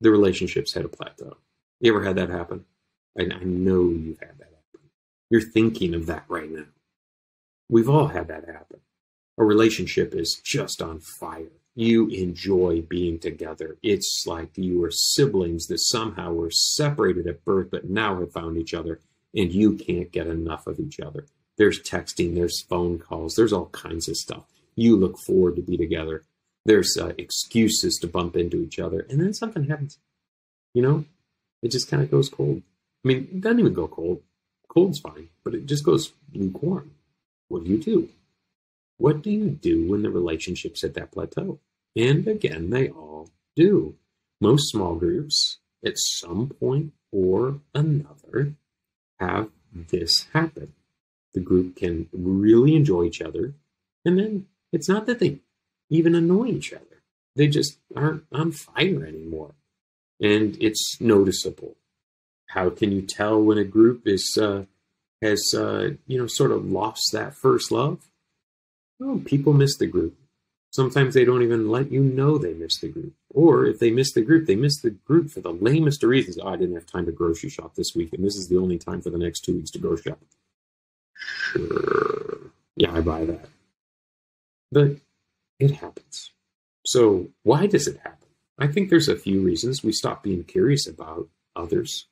the relationships had a plateau. You ever had that happen? I, I know you've had that happen. You're thinking of that right now. We've all had that happen. A relationship is just on fire. You enjoy being together. It's like you are siblings that somehow were separated at birth, but now have found each other, and you can't get enough of each other. There's texting, there's phone calls, there's all kinds of stuff. You look forward to be together. There's uh, excuses to bump into each other, and then something happens. You know, it just kind of goes cold. I mean, it doesn't even go cold. Cold's fine, but it just goes lukewarm. What do you do? What do you do when the relationship's at that plateau? And again, they all do. Most small groups, at some point or another, have this happen. The group can really enjoy each other, and then it's not that they even annoy each other. They just aren't on fire anymore. And it's noticeable. How can you tell when a group is uh, has uh, you know sort of lost that first love? Oh, people miss the group. Sometimes they don't even let you know they miss the group. Or if they miss the group, they miss the group for the lamest of reasons. Oh, I didn't have time to grocery shop this week, and this is the only time for the next two weeks to grocery shop. Sure. Yeah, I buy that. But it happens. So why does it happen? I think there's a few reasons we stop being curious about others.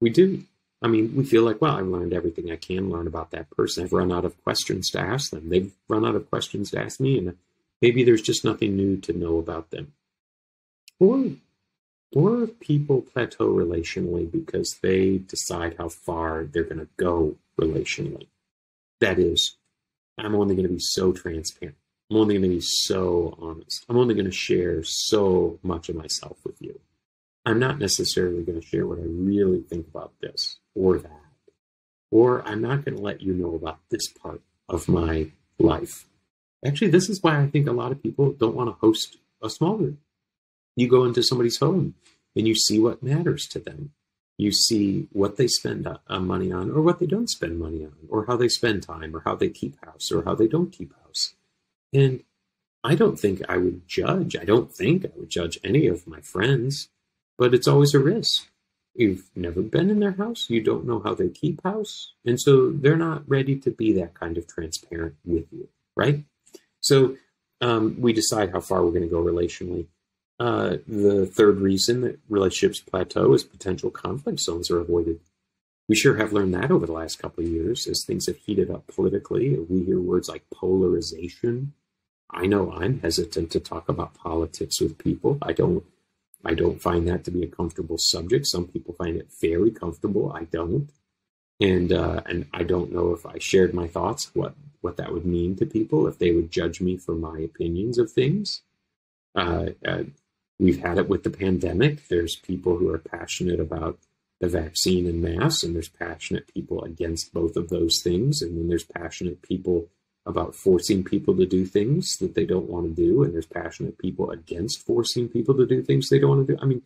We do. I mean, we feel like, well, I've learned everything I can learn about that person. I've run out of questions to ask them. They've run out of questions to ask me, and maybe there's just nothing new to know about them. Or, or people plateau relationally because they decide how far they're going to go relationally. That is, I'm only going to be so transparent. I'm only going to be so honest. I'm only going to share so much of myself with you. I'm not necessarily going to share what I really think about this or that. Or I'm not going to let you know about this part of my life. Actually, this is why I think a lot of people don't want to host a small group. You go into somebody's home and you see what matters to them. You see what they spend uh, money on or what they don't spend money on, or how they spend time, or how they keep house, or how they don't keep house. And I don't think I would judge. I don't think I would judge any of my friends, but it's always a risk. You've never been in their house. You don't know how they keep house. And so they're not ready to be that kind of transparent with you, right? So um, we decide how far we're going to go relationally. Uh, the third reason that relationships plateau is potential conflict zones are avoided. We sure have learned that over the last couple of years as things have heated up politically. We hear words like polarization. I know I'm hesitant to talk about politics with people. I don't I don't find that to be a comfortable subject. Some people find it very comfortable. I don't, and uh, and I don't know if I shared my thoughts what what that would mean to people if they would judge me for my opinions of things. Uh, uh, we've had it with the pandemic. There's people who are passionate about the vaccine and mass, and there's passionate people against both of those things, and then there's passionate people about forcing people to do things that they don't want to do, and there's passionate people against forcing people to do things they don't want to do. I mean,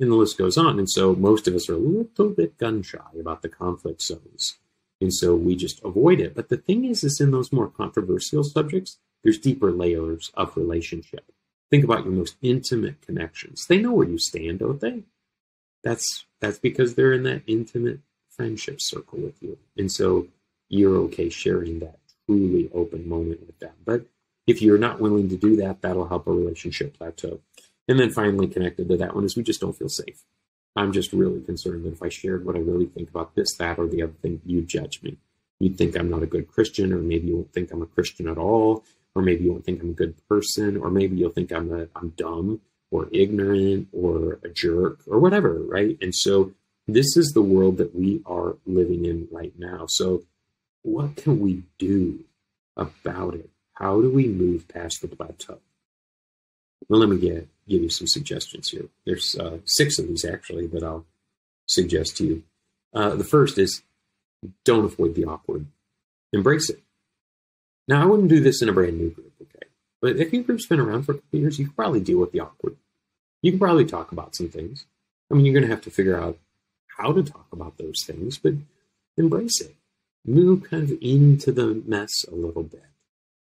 and the list goes on. And so most of us are a little bit gun shy about the conflict zones. And so we just avoid it. But the thing is, is in those more controversial subjects, there's deeper layers of relationship. Think about your most intimate connections. They know where you stand, don't they? That's that's because they're in that intimate friendship circle with you. And so you're okay sharing that truly open moment with them. But if you're not willing to do that, that'll help a relationship plateau. And then finally, connected to that one is we just don't feel safe. I'm just really concerned that if I shared what I really think about this, that, or the other thing, you'd judge me. You'd think I'm not a good Christian, or maybe you won't think I'm a Christian at all, or maybe you won't think I'm a good person, or maybe you'll think I'm a, I'm dumb or ignorant or a jerk or whatever, right? And so this is the world that we are living in right now. So what can we do about it? How do we move past the plateau? Well, let me get, give you some suggestions here. There's uh, six of these actually that I'll suggest to you. Uh, the first is don't avoid the awkward, embrace it. Now, I wouldn't do this in a brand new group, okay? But if your group's been around for a couple years, you can probably deal with the awkward. You can probably talk about some things. I mean, you're going to have to figure out how to talk about those things, but embrace it move kind of into the mess a little bit.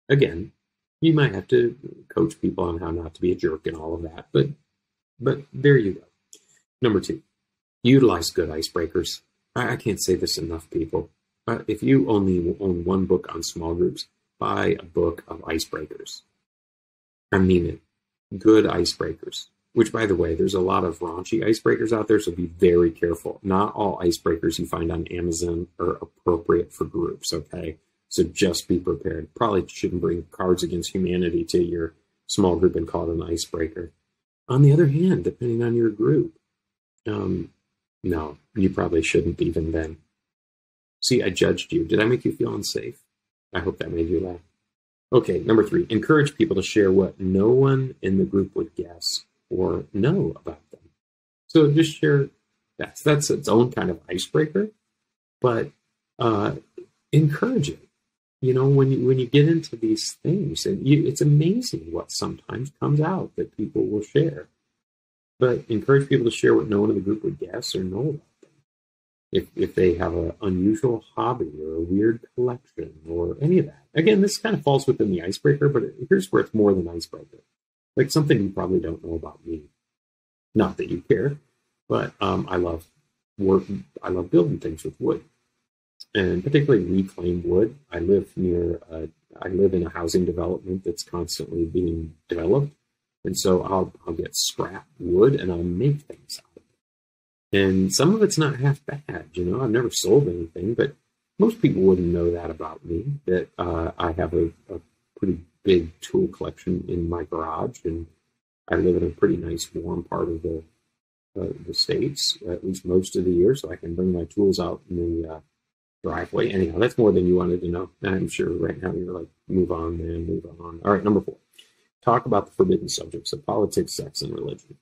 Again, you might have to coach people on how not to be a jerk and all of that, but But there you go. Number two, utilize good icebreakers. I, I can't say this enough, people. Uh, if you only own one book on small groups, buy a book of icebreakers. I mean it. Good icebreakers. Which, by the way, there's a lot of raunchy icebreakers out there, so be very careful. Not all icebreakers you find on Amazon are appropriate for groups, okay? So just be prepared. Probably shouldn't bring Cards Against Humanity to your small group and call it an icebreaker. On the other hand, depending on your group, um, no, you probably shouldn't even then. See, I judged you. Did I make you feel unsafe? I hope that made you laugh. Okay, number three, encourage people to share what no one in the group would guess or know about them. So just share that's that's its own kind of icebreaker, but uh, encourage it. You know, when you when you get into these things, and you, it's amazing what sometimes comes out that people will share. But encourage people to share what no one in the group would guess or know about them. If if they have an unusual hobby or a weird collection or any of that. Again, this kind of falls within the icebreaker, but here's where it's more than icebreaker like something you probably don't know about me. Not that you care, but um, I love work. I love building things with wood, and particularly reclaimed wood. I live near. Uh, I live in a housing development that's constantly being developed, and so I'll I'll get scrap wood and I'll make things out of it. And some of it's not half bad, you know. I've never sold anything, but most people wouldn't know that about me. That uh, I have a, a pretty big tool collection in my garage, and I live in a pretty nice warm part of the uh, the states, at least most of the year, so I can bring my tools out in the uh, driveway. Anyhow, that's more than you wanted to know. I'm sure right now you're like, move on, man, move on. All right, number four, talk about the forbidden subjects of politics, sex, and religion.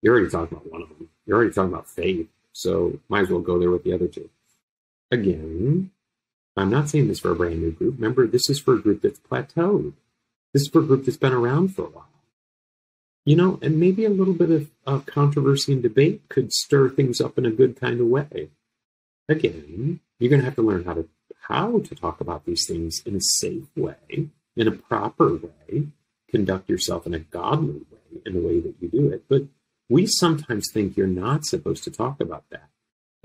You're already talking about one of them. You're already talking about faith, so might as well go there with the other two. Again, I'm not saying this for a brand new group. Remember, this is for a group that's plateaued. This is for a group that's been around for a while. You know, and maybe a little bit of, of controversy and debate could stir things up in a good kind of way. Again, you're going to have to learn how to how to talk about these things in a safe way, in a proper way, conduct yourself in a godly way, in the way that you do it. But we sometimes think you're not supposed to talk about that.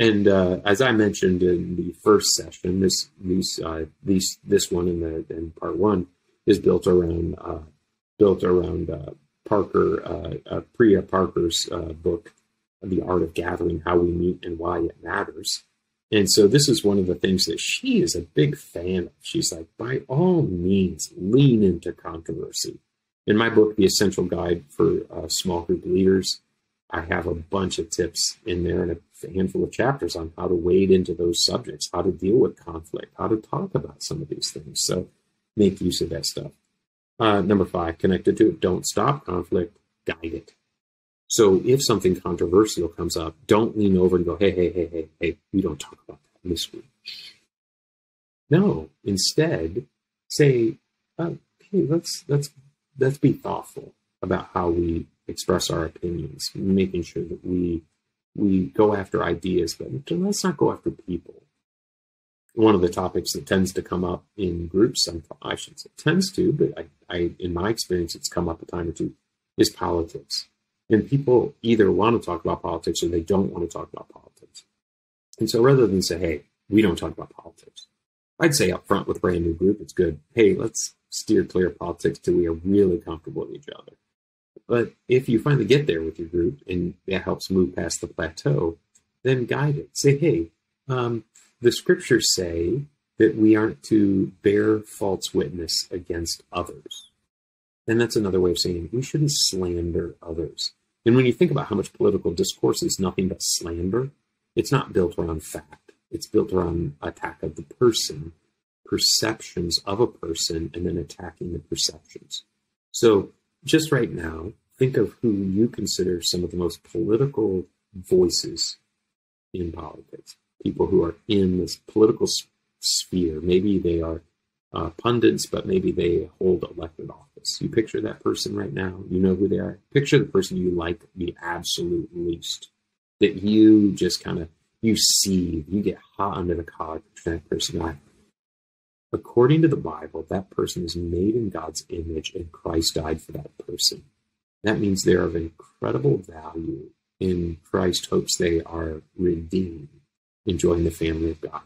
And uh, as I mentioned in the first session, this these uh, these this one in the in part one is built around uh, built around uh, Parker uh, uh, Priya Parker's book, The Art of Gathering: How We Meet and Why It Matters. And so this is one of the things that she is a big fan of. She's like, by all means, lean into controversy. In my book, The Essential Guide for Small Group Leaders, I have a bunch of tips in there and a handful of chapters on how to wade into those subjects, how to deal with conflict, how to talk about some of these things. So make use of that stuff. Uh, number five, connected to it, don't stop conflict, guide it. So if something controversial comes up, don't lean over and go, hey, hey, hey, hey, hey, we don't talk about that this group. No, instead, say, uh, hey, let's let's let's be thoughtful about how we express our opinions, making sure that we we go after ideas, but let's not go after people. One of the topics that tends to come up in groups, I should say tends to, but I, I, in my experience, it's come up a time or two, is politics. And people either want to talk about politics or they don't want to talk about politics. And so rather than say, hey, we don't talk about politics, I'd say up front with brand new group, it's good. Hey, let's steer clear of politics till we are really comfortable with each other. But if you finally get there with your group and that helps move past the plateau, then guide it. Say, hey, um, the scriptures say that we aren't to bear false witness against others. And that's another way of saying we shouldn't slander others. And when you think about how much political discourse is nothing but slander, it's not built around fact. It's built around attack of the person, perceptions of a person, and then attacking the perceptions. So just right now, think of who you consider some of the most political voices in politics. People who are in this political sphere. Maybe they are uh, pundits, but maybe they hold elected office. You picture that person right now. You know who they are. Picture the person you like the absolute least. That you just kind of you see, you get hot under the collar. Picture that person. I, According to the Bible, that person is made in God's image, and Christ died for that person. That means they're of incredible value in Christ hopes they are redeemed, enjoying the family of God.